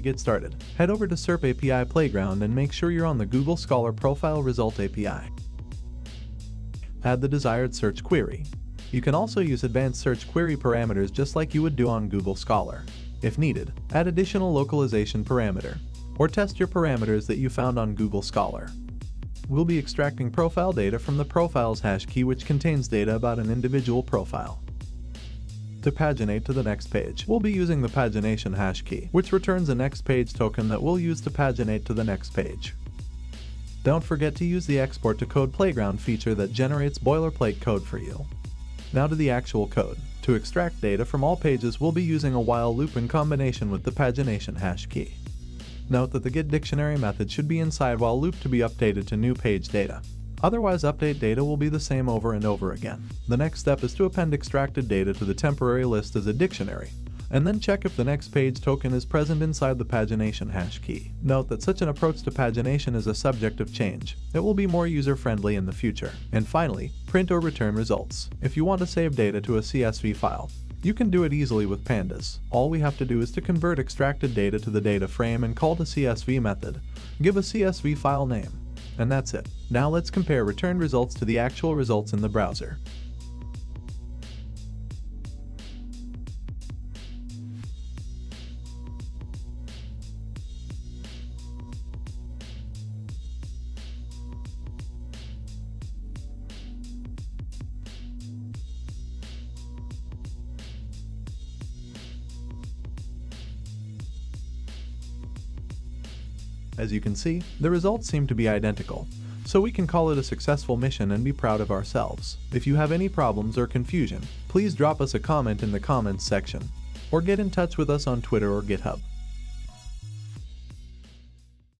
get started, head over to SerpApi Playground and make sure you're on the Google Scholar Profile Result API. Add the desired search query. You can also use advanced search query parameters just like you would do on Google Scholar. If needed, add additional localization parameter, or test your parameters that you found on Google Scholar. We'll be extracting profile data from the profiles hash key which contains data about an individual profile. To paginate to the next page, we'll be using the pagination hash key, which returns a next page token that we'll use to paginate to the next page. Don't forget to use the export to code playground feature that generates boilerplate code for you. Now to the actual code. To extract data from all pages, we'll be using a while loop in combination with the pagination hash key. Note that the get dictionary method should be inside while loop to be updated to new page data. Otherwise update data will be the same over and over again. The next step is to append extracted data to the temporary list as a dictionary, and then check if the next page token is present inside the pagination hash key. Note that such an approach to pagination is a subject of change. It will be more user-friendly in the future. And finally, print or return results. If you want to save data to a CSV file, you can do it easily with pandas. All we have to do is to convert extracted data to the data frame and call the CSV method. Give a CSV file name. And that's it. Now let's compare returned results to the actual results in the browser. As you can see, the results seem to be identical, so we can call it a successful mission and be proud of ourselves. If you have any problems or confusion, please drop us a comment in the comments section, or get in touch with us on Twitter or GitHub.